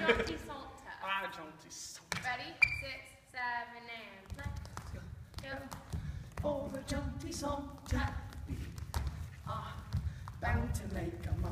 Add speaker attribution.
Speaker 1: jaunty saunter?
Speaker 2: Ah, jaunty saunter.
Speaker 1: Ready? Six, seven, and play. Go.
Speaker 3: For a jaunty saunter, we ah, are bound to make a mark.